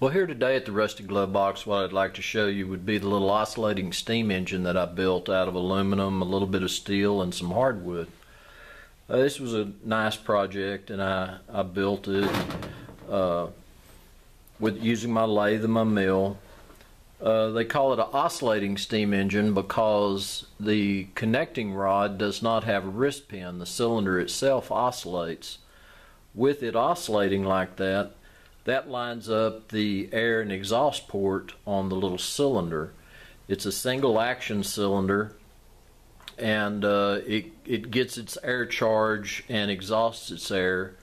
Well, here today at the Rusty Glovebox, what I'd like to show you would be the little oscillating steam engine that I built out of aluminum, a little bit of steel, and some hardwood. Uh, this was a nice project, and I, I built it uh, with using my lathe and my mill. Uh, they call it an oscillating steam engine because the connecting rod does not have a wrist pin. The cylinder itself oscillates. With it oscillating like that, that lines up the air and exhaust port on the little cylinder. It's a single action cylinder and uh, it, it gets its air charge and exhausts its air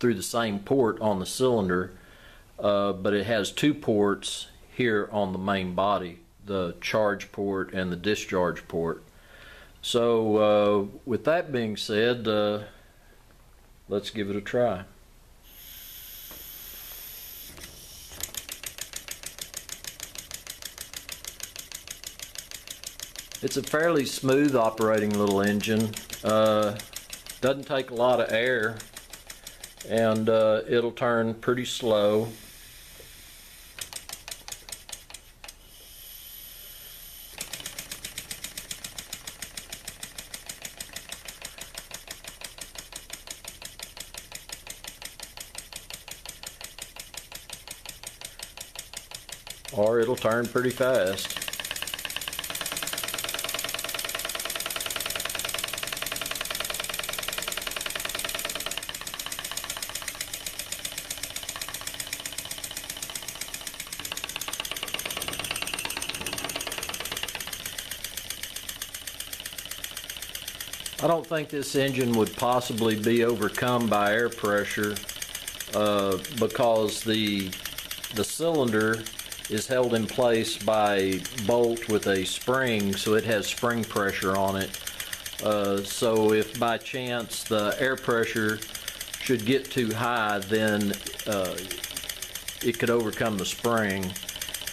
through the same port on the cylinder, uh, but it has two ports here on the main body, the charge port and the discharge port. So uh, with that being said, uh, let's give it a try. It's a fairly smooth operating little engine. Uh, doesn't take a lot of air and uh, it'll turn pretty slow. Or it'll turn pretty fast. I don't think this engine would possibly be overcome by air pressure uh, because the the cylinder is held in place by a bolt with a spring so it has spring pressure on it. Uh, so if by chance the air pressure should get too high then uh, it could overcome the spring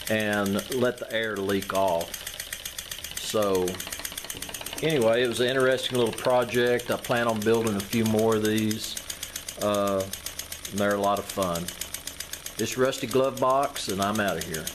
and let the air leak off. So anyway, it was an interesting little project. I plan on building a few more of these. Uh, they're a lot of fun. This Rusty Glovebox, and I'm out of here.